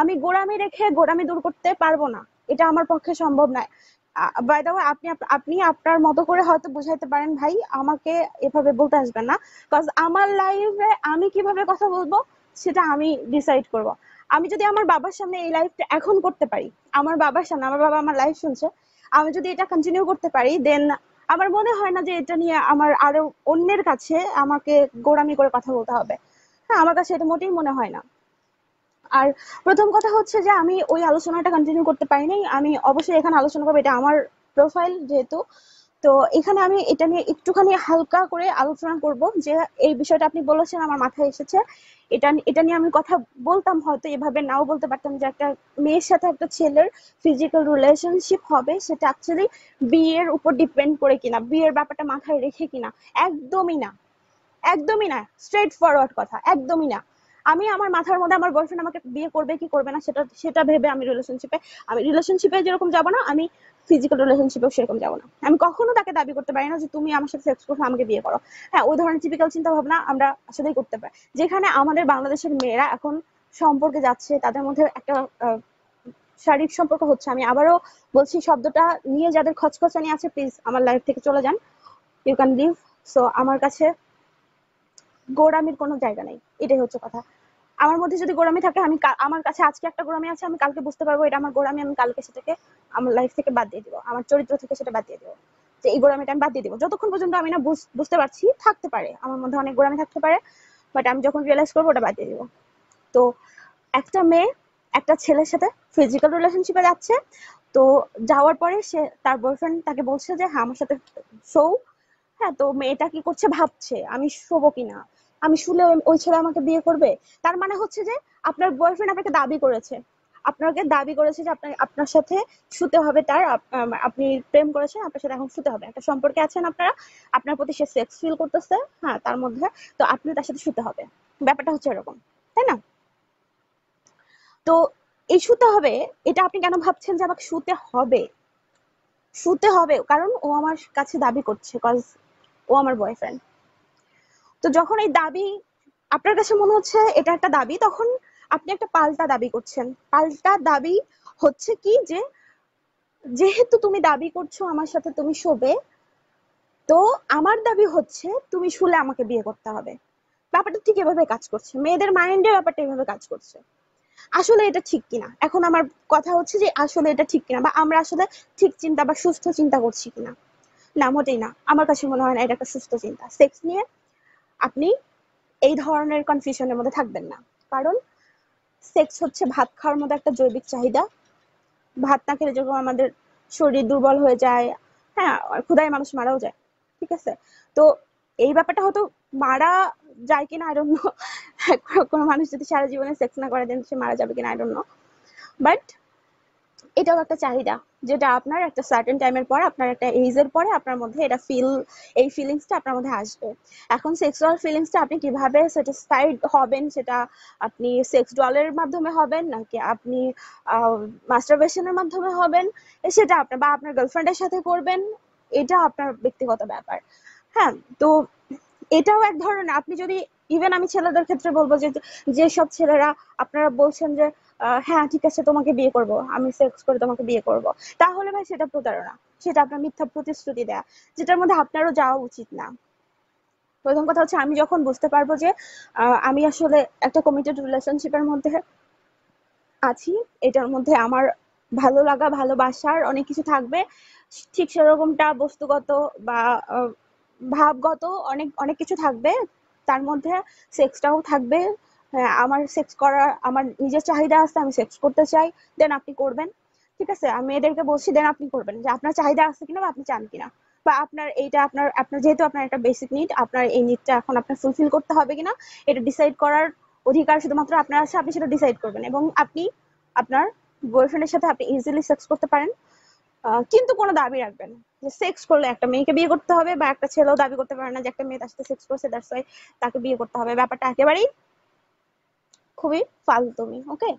আমি গোড়ামি রেখে গোড়ামি দূর করতে পারব না। এটা আমার পক্ষে সম্ভব নয়। বাই আপনি আপনি আপনার মতো করে হয়তো বুঝাইতে পারেন ভাই, আমাকে এভাবে বলতে আসবেন না। কজ আমার লাইফে আমি কীভাবে কথা বলব, সেটা আমি ডিসাইড করব। আমি যদি আমার বাবার সামনে এই লাইফটা এখন করতে পারি, আমার বাবার সামনে, আমার বাবা আমার লাইফ শুনছে, আমি যদি এটা কন্টিনিউ করতে পারি দেন আমার মনে হয় না যে এটা নিয়ে আমার আরও অন্যের কাছে আমাকে গোড়ামি করে কথা বলতে হবে। হ্যাঁ আমার কাছে এটা মোটেই মনে হয় না। আর প্রথম কথা হচ্ছে যে আমি ওই আলোচনাটা কন্টিনিউ করতে পারিনি। আমি অবশ্যই এখানে আলোচনা করব, এটা আমার প্রোফাইল যেহেতু। তো এখানে আমি এটা নিয়ে একটুখানি হালকা করে আলোচনা করব যে এই বিষয়টা আপনি বলেছেন, আমার মাথায় এসেছে। এটা এটা নিয়ে আমি কথা বলতাম, হয়তো এভাবে নাও বলতে পারতাম যে একটা মেয়ের সাথে একটা ছেলের ফিজিক্যাল রিলেশনশিপ হবে, সেটা অ্যাকচুয়ালি বিয়ের উপর ডিপেন্ড করে কিনা, বিয়ের ব্যাপারটা মাথায় রেখে কিনা, একদমই না। একদমই না স্ট্রেট ফরওয়ার্ড কথা, একদমই না। আমি আমার মাথার মধ্যে আমার বয়ফ্রেন্ড আমাকে বিয়ে করবে কি করবে না সেটা সেটা ভেবে আমি রিলেশনশিপে আমি রিলেশনশিপে যেরকম যাব না, আমি ফিজিক্যাল রিলেশনশিপেও সেরকম যাব না। আমি কখনো তাকে দাবি করতে পারি না যে তুমি আমার সাথে সেক্স করছ, আমাকে বিয়ে করো। হ্যাঁ ওই ধরনের টিপিক্যাল চিন্তা ভাবনা আমরা আসলেই করতে পারি। যেখানে আমাদের বাংলাদেশের মেয়েরা এখন সম্পর্কে যাচ্ছে, তাদের মধ্যে একটা শারীরিক সম্পর্ক হচ্ছে। আমি আবারও বলছি, শব্দটা নিয়ে যাদের খচখচানি আছে প্লিজ আমার লাইফ থেকে চলে যান। ইউ ক্যান লিভ সো আমার কাছে গোড়ামির কোনো জায়গা নেই। এটাই হচ্ছে কথা। আমার মধ্যে যদি গোড়ামি থাকে, আমি আমার কাছে আজকে একটা গোড়ামি আছে, আমি কালকে বুঝতে পারব এটা আমার গোড়ামি, আমি কালকে সেটাকে আমার লাইফ থেকে বাদ দিয়ে দিব, আমার চরিত্র থেকে সেটা বাদ দিয়ে দিব। যে এই গোড়ামিটা আমি বাদ দিয়ে দিব। যতক্ষণ পর্যন্ত আমি না বুঝতে পারছি, থাকতে পারে। আমার মধ্যে অনেক গোড়ামি থাকতে পারে বাট আমি যখন রিয়েলাইজ করব, ওটা বাদ দিয়ে দিব। তো একটা মেয়ে, একটা ছেলের সাথে ফিজিক্যাল রিলেশনশিপে যাচ্ছে, তো যাওয়ার পরে সে তার বয়ফ্রেন্ড তাকে বলছে যে হ্যাঁ আমার সাথে শো। হ্যাঁ তো মেয়েটা কি করছে? ভাবছে, আমি শোবো কিনা? আমি শুলে ওই ছেলে আমাকে বিয়ে করবে? তার মানে হচ্ছে যে আপনার বয়ফ্রেন্ড আপনাকে দাবি করেছে। আপনাকে দাবি করেছে যে আপনার আপনার সাথে শুতে হবে তার আপনি প্রেম করেছেন, আপনার সাথে এখন শুতে হবে। একটা সম্পর্কে আছেন আপনারা, আপনার প্রতি সে সেক্স ফিল করতেছে হ্যাঁ তার মধ্যে, তো আপনি তার সাথে শুতে হবে। ব্যাপারটা হচ্ছে এরকম, তাই না? তো এই শুতে হবে, এটা আপনি কেন ভাবছেন যে আমাকে শুতে হবে? শুতে হবে, কারণ ও আমার কাছে দাবি করছে কজ ও আমার বয়ফ্রেন্ড তো যখন এই দাবি আপনার কাছে মনে হচ্ছে এটা একটা দাবি, তখন আপনি একটা পাল্টা দাবি করছেন। পাল্টা দাবি হচ্ছে কি যে, যেহেতু তুমি দাবি করছ আমার সাথে তুমি শোবে, তো আমার দাবি হচ্ছে তুমি শুলে আমাকে বিয়ে করতে হবে। ব্যাপারটা ঠিক এভাবে কাজ করছে। মেয়েদের মাইন্ডের ব্যাপারটা এভাবে কাজ করছে। আসলে এটা ঠিক কিনা? এখন আমার কথা হচ্ছে যে, আসলে এটা ঠিক কিনা? বা আমরা আসলে ঠিক চিন্তা বা সুস্থ চিন্তা করছি কিনা? না, মোটেই না। আমার কাছে মনে হয় না এটা একটা সুস্থ চিন্তা। সেক্স নিয়ে আপনি এই ধরনের কনফিউশনের মধ্যে থাকবেন না। কারণ সেক্স হচ্ছে ভাত খাওয়ার মধ্যে একটা জৈবিক চাহিদা। ভাত না খেলে যখন আমাদের শরীর দুর্বল হয়ে যায় হ্যাঁ ক্ষুদায় মানুষ মারাও যায়, ঠিক আছে? তো এই ব্যাপারটা হয়তো মারা যায় কিনা আই নো কোনো মানুষ যদি সারা জীবনে সেক্স না করে দেন সে মারা যাবে কিনা আই নো বাট এটাও একটা চাহিদা, যেটা আপনার একটা সার্টেন টাইমের পর, আপনার একটা এজের পরে আপনার মধ্যে এটা ফিল এই ফিলিংসটা আপনার মধ্যে আসবে। এখন সেক্সুয়াল ফিলিংসটা আপনি কীভাবে স্যাটিসফাইড হবেন সেটা আপনি সেক্স ডলের মাধ্যমে হবেন, নাকি আপনি মাস্টারবেশনের মাধ্যমে হবেন, সেটা আপনার বা আপনার গার্লফ্রেন্ডের সাথে করবেন, এটা আপনার ব্যক্তিগত ব্যাপার। হ্যাঁ তো এটাও এক ধরনের, আপনি যদি ইভেন আমি ছেলেদের ক্ষেত্রে বলব যে যেসব ছেলেরা আপনারা বলছেন যে হ্যাঁ ঠিক আছে, তোমাকে বিয়ে করব। আমি সেক্স করে তোমাকে বিয়ে করব। তাহলে ভাই সেটা প্রতারণা। সেটা আপনার মিথ্যা প্রতিশ্রুতি দেয়া। যেটার মধ্যে আপনারও যাওয়া উচিত না। প্রথম কথা হচ্ছে, আমি যখন বুঝতে পারব যে আমি আসলে একটা কমিটেড রিলেশনশিপের মধ্যে আছি, এটার মধ্যে আমার ভালো লাগা, ভালোবাসার অনেক কিছু থাকবে। ঠিক সেরকমটা বস্তুগত বা ভাবগত অনেক অনেক কিছু থাকবে। তার মধ্যে সেক্সটাও থাকবে। আমার সেক্স করার, আমার নিজের চাহিদা আছে, আমি সেক্স করতে চাই দেন আপনি করবেন। ঠিক আছে? আমি এদেরকে বলছি দেন আপনি করবেন। যে আপনার চাহিদা আছে কিনা বা আপনি চান কিনা। বা আপনার এইটা, আপনার আপনার যেহেতু আপনার একটা বেসিক নিড আপনার এই নিডটা এখন আপনার ফুলফিল করতে হবে কিনা, এটা ডিসাইড করার অধিকার শুধুমাত্র আপনার আছে, আপনি সেটা ডিসাইড করবেন। এবং আপনি আপনার বয়ফ্রেন্ডের সাথে আপনি ইজিলি সেক্স করতে পারেন। কিন্তু কোনো দাবি রাখবেন যে সেক্স করলে একটা মেয়েকে বিয়ে করতে হবে বা একটা ছেলেও দাবি করতে পারে না যে একটা মেয়ে তার সাথে সেক্স করছে দ্যাটস ওয়াই তাকে বিয়ে করতে হবে। ব্যাপারটা একেবারেই খুবই ফালতুমি ওকে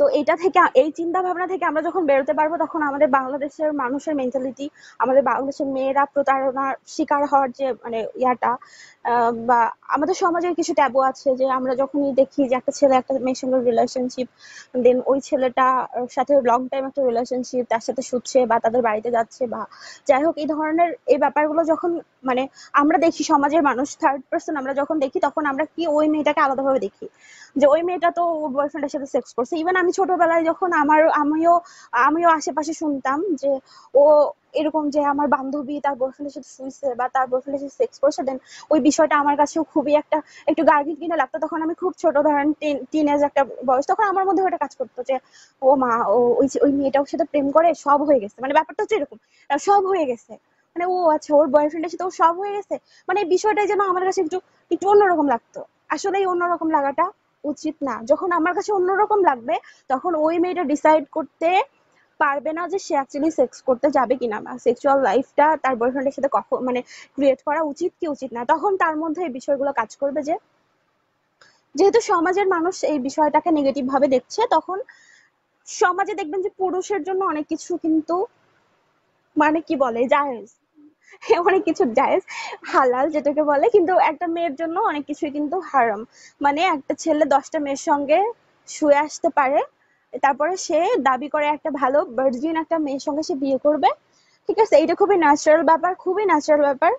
তো এটা থেকে, এই চিন্তা ভাবনা থেকে আমরা যখন বেরোতে পারব, তখন আমাদের বাংলাদেশের মানুষের মেন্টালিটি আমাদের বাংলাদেশের মেয়েরা প্রতারণার শিকার হওয়ার যে মানে ইয়াটা বা আমাদের সমাজের কিছু ট্যাবু আছে যে, আমরা যখনই দেখি যে একটা ছেলে একটা মেয়ের সঙ্গে রিলেশনশিপ দেন ওই ছেলেটা সাথে লং টাইম একটা রিলেশনশিপ তার সাথে শুচ্ছে বা তাদের বাড়িতে যাচ্ছে বা যাই হোক, এই ধরনের, এই ব্যাপারগুলো যখন মানে আমরা দেখি সমাজের মানুষ থার্ড পার্সন আমরা যখন দেখি, তখন আমরা কি ওই মেয়েটাকে আলাদাভাবে দেখি? যে ওই মেয়েটা তো বয়ফ্রেন্ডের সাথে সেক্স করছে ইভেন আমি ছোটবেলায় যখন আমার, আমিও আমিও আশেপাশে শুনতাম যে ও এরকম যে আমার বান্ধবী, তার বয়ফ্রেন্ডের সাথে শুইছে বা তার বয়ফ্রেন্ডের সাথে সেক্স করছে দেন ওই বিষয়টা আমার কাছেও খুবই একটা, একটু গার্গিট কিনে লাগতো। তখন আমি খুব ছোট, ধরেন টিনেজ একটা বয়স, তখন আমার মধ্যে ওটা কাজ করতো যে, ও মা ওই ওই মেয়েটার সাথে প্রেম করে, সব হয়ে গেছে। মানে ব্যাপারটা হচ্ছে এরকম সব হয়ে গেছে। মানে ও আচ্ছা ওর বয়ফ্রেন্ডের সাথে ও সব হয়ে গেছে। মানে এই বিষয়টাই যেন আমার কাছে একটু একটু অন্যরকম লাগতো। আসলে অন্যরকম লাগাটা উচিত না। যখন আমার কাছে অন্যরকম লাগবে, তখন ওই মেয়েটা ডিসাইড করতে পারবে না যে সে অ্যাকচুয়ালি সেক্স করতে যাবে কিনা বা সেক্সুয়াল লাইফটা তার বয়ফ্রেন্ডের সাথে কখন মানে ক্রিয়েট করা উচিত কি উচিত না। তখন তার মধ্যে এই বিষয়গুলো কাজ করবে যে, যেহেতু সমাজের মানুষ এই বিষয়টাকে নেগেটিভ ভাবে দেখছে, তখন সমাজে দেখবেন যে পুরুষের জন্য অনেক কিছু কিন্তু মানে কি বলে, জায়েজ। অনেক কিছু জায়েজ, হালাল যেটাকে বলে, কিন্তু একটা মেয়ের জন্য অনেক কিছুই কিন্তু হারাম। মানে একটা ছেলে দশটা মেয়ের সঙ্গে শুয়ে আসতে পারে, তারপরে সে দাবি করে একটা ভালো ভার্জিন একটা মেয়ের সঙ্গে সে বিয়ে করবে। ঠিক আছে এটা খুবই ন্যাচারাল ব্যাপার, খুবই ন্যাচারাল ব্যাপার।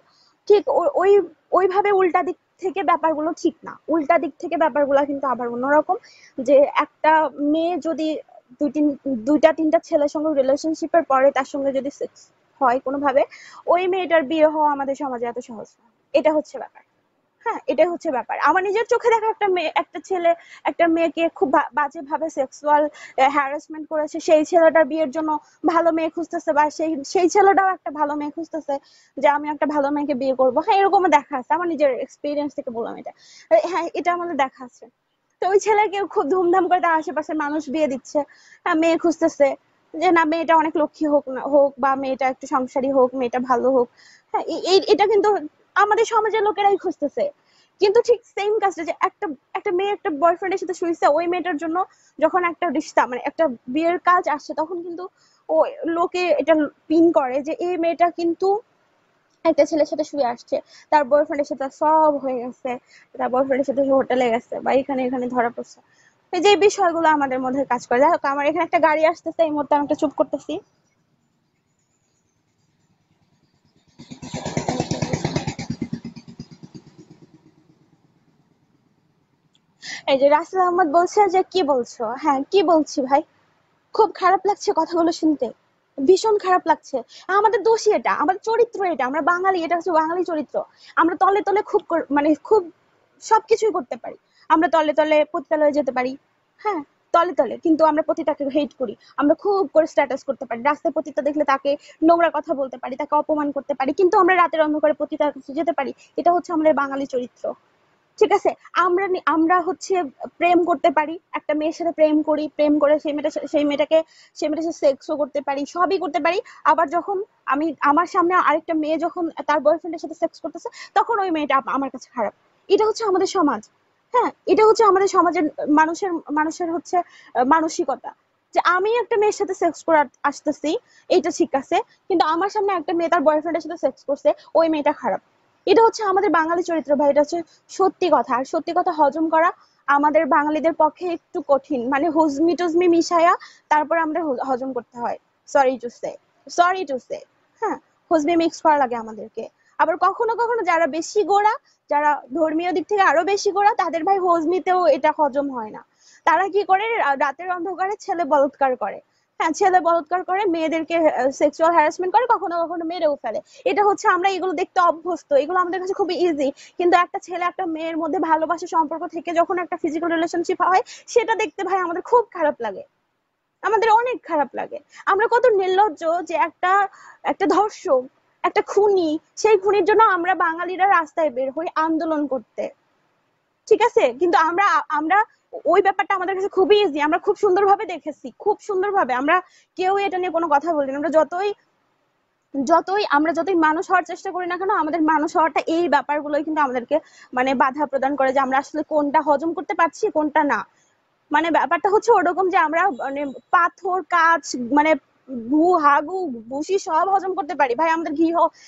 ঠিক ওই, ওইভাবে উল্টা দিক থেকে ব্যাপারগুলো ঠিক না। উল্টা দিক থেকে ব্যাপারগুলো কিন্তু আবার অন্যরকম, যে একটা মেয়ে যদি দুই তিন দুইটা, তিনটা ছেলের সঙ্গে রিলেশনশিপের পরে তার সঙ্গে যদি হয় কোনোভাবে, ওই মেয়েটার বিয়ে হওয়া আমাদের সমাজে এত সহজ না। এটা হচ্ছে ব্যাপার। হ্যাঁ এটাই হচ্ছে ব্যাপার। আমার নিজের চোখে দেখা একটা মেয়ে, একটা ছেলে, একটা মেয়েকে খুব বাজে ভাবে সেক্সুয়াল হ্যারাসমেন্ট করেছে। সেই ছেলেটার বিয়ের জন্য ভালো মেয়ে খুঁজতেছে বা সেই সেই ছেলেটাও একটা ভালো মেয়ে খুঁজতেছে যে আমি একটা ভালো মেয়েকে বিয়ে করব। হ্যাঁ এরকম দেখা আছে। আমার নিজের এক্সপিরিয়েন্স থেকে বললাম এটা। হ্যাঁ এটা আমাদের দেখা আছে। তো ওই ছেলেকে খুব ধুমধাম করে তার আশেপাশে মানুষ বিয়ে দিচ্ছে। হ্যাঁ মেয়ে খুঁজতেছে। যে না, মেয়েটা অনেক লক্ষ্মী হোক না, হোক বা মেয়েটা একটু সংসারী হোক, মেয়েটা ভালো হোক হ্যাঁ এটা কিন্তু আমাদের সমাজের লোকেরাই খুঁজতেছে। কিন্তু ঠিক সেম কাজটা যে একটা একটা মেয়ে একটা বয়ফ্রেন্ডের সাথে শুয়েছে ওই মেয়েটার জন্য যখন একটা রিস্তা মানে একটা বিয়ের কাজ আসছে, তখন কিন্তু ও লোকে এটা পিন করে যে এই মেয়েটা কিন্তু একটা ছেলের সাথে শুয়ে আসছে, তার বয়ফ্রেন্ডের সাথে সব হয়ে গেছে, তার বয়ফ্রেন্ডের সাথে হোটেলে গেছে বা এখানে এখানে ধরা পড়ছে। এই যে বিষয়গুলো আমাদের মধ্যে কাজ করে। যাই হোক, আমার এখানে একটা গাড়ি আসতেছে, এই মুহূর্তে আমি একটা চুপ করতেছি। এই যে রাসেল আহমদ বলছে যে, কি বলছো? হ্যাঁ কি বলছি ভাই? খুব খারাপ লাগছে কথাগুলো শুনতে। ভীষণ খারাপ লাগছে। আমাদের দোষী এটা, আমাদের চরিত্র এটা, আমরা বাঙালি, এটা হচ্ছে বাঙালি চরিত্র। আমরা তলে তলে খুব মানে খুব সবকিছুই করতে পারি। আমরা তলে তলে পতিতালয়ে যেতে পারি। হ্যাঁ তলে তলে। কিন্তু আমরা পতিতাকে হেট করি। আমরা খুব করে স্ট্যাটাস করতে পারি। রাস্তায় পতিতা দেখলে তাকে নোংরা কথা বলতে পারি, তাকে অপমান করতে পারি। কিন্তু আমরা রাতের অন্ধকারে পতিতার কাছে যেতে পারি, এটা হচ্ছে আমাদের বাঙালি চরিত্র। ঠিক আছে? আমরা আমরা হচ্ছে প্রেম করতে পারি, একটা মেয়ের সাথে প্রেম করি, প্রেম করে সেই মেয়েটা, সেই মেয়েটাকে, সেই মেয়েটার সাথে সেক্সও করতে পারি, সবই করতে পারি। আবার যখন আমি, আমার সামনে আরেকটা মেয়ে যখন তার বয়ফ্রেন্ডের সাথে সেক্স করতেছে, তখন ওই মেয়েটা আমার কাছে খারাপ। এটা হচ্ছে আমাদের সমাজ। হ্যাঁ এটা হচ্ছে আমাদের সমাজের, মানুষের মানুষের হচ্ছে মানসিকতা। যে আমি একটা মেয়ের সাথে সেক্স করে আসতেছি, এইটা ঠিক আছে, কিন্তু আমার সামনে একটা মেয়ে তার বয়ফ্রেন্ডের সাথে সেক্স করছে, ওই মেয়েটা খারাপ। এটা হচ্ছে আমাদের বাঙালি চরিত্র ভাই, এটা হচ্ছে সত্যি কথা। আর সত্যি কথা হজম করা আমাদের বাঙালিদের পক্ষে একটু কঠিন। মানে হুজমি টুজমি মিশায়া তারপর আমাদের হজম করতে হয়। Sorry to say sorry to say হ্যাঁ হুজমি মিক্স করা লাগে আমাদেরকে। আবার কখনো কখনো যারা বেশি গোড়া, যারা ধর্মীয় দিক থেকে আরও বেশি গোড়া, তাদের ভাই হজমিতেও এটা হজম হয় না। তারা কি করে? রাতের অন্ধকারে ছেলে বলৎকার করে। হ্যাঁ ছেলে বলৎকার করে, মেয়েদেরকে সেক্সুয়াল হ্যারাসমেন্ট করে, কখনো কখনো মেরেও ফেলে। এটা হচ্ছে আমরা এগুলো দেখতে অভ্যস্ত, এগুলো আমাদের কাছে খুবই ইজি কিন্তু একটা ছেলে একটা মেয়ের মধ্যে ভালোবাসা সম্পর্ক থেকে যখন একটা ফিজিক্যাল রিলেশনশিপ হয়, সেটা দেখতে ভাই আমাদের খুব খারাপ লাগে। আমাদের অনেক খারাপ লাগে। আমরা কত নির্লজ্জ যে একটা একটা ধর্ষক একটা খুনি, সেই খুনির জন্য আমরা বাঙালিরা রাস্তায় বের হই আন্দোলন করতে। ঠিক আছে? কিন্তু আমরা আমরা ওই ব্যাপারটা আমাদের কাছে খুবই ইজি আমরা খুব সুন্দরভাবে দেখেছি, খুব সুন্দরভাবে। আমরা কেউ এটা নিয়ে কোনো কথা বলি আমরা যতই যতই, আমরা যতই মানুষ হওয়ার চেষ্টা করি না কেন, আমাদের মানুষ হওয়াটা এই ব্যাপারগুলোই কিন্তু আমাদেরকে মানে বাধা প্রদান করে যে আমরা আসলে কোনটা হজম করতে পারছি, কোনটা না। মানে ব্যাপারটা হচ্ছে ওরকম যে আমরা মানে পাথর কাজ মানে ভু হাগু ভুসি সব হজম করতে পারি। ভাই আমাদের ঘি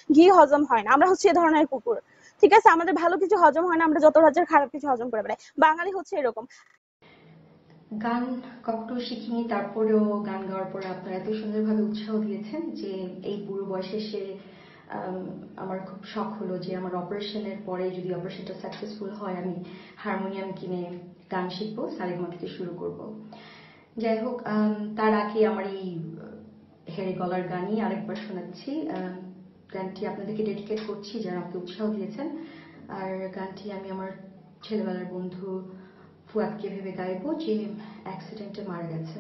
ঘি হজম হয় না। আমরা হচ্ছে এ ধরনের কুকুর। ঠিক আছে? আমাদের ভালো কিছু হজম হয় না। আমরা যত রাজ্যের খারাপ কিছু হজম করে বেড়াই। বাঙালি হচ্ছে এরকম। গান কখনো শিখিনি তারপরেও গান গাওয়ার পরে আপনারা এত সুন্দরভাবে উৎসাহ দিয়েছেন যে এই বুড়ো বয়সে আম, আমার খুব শখ হলো যে আমার অপারেশনের পরে যদি অপারেশনটা সাকসেসফুল হয় আমি হারমোনিয়াম কিনে গান শিখব সারেগামা থেকে শুরু করব। যাই হোক তার আগে আমার এই হেরি গলার গানই আরেকবার শোনাচ্ছি। গানটি আপনাদেরকে ডেডিকেট করছি যারা আমাকে উৎসাহ দিয়েছেন। আর গানটি আমি আমার ছেলেবেলার বন্ধু ফুয়াদকে ভেবে গাইব, যে অ্যাক্সিডেন্টে মারা গেছে।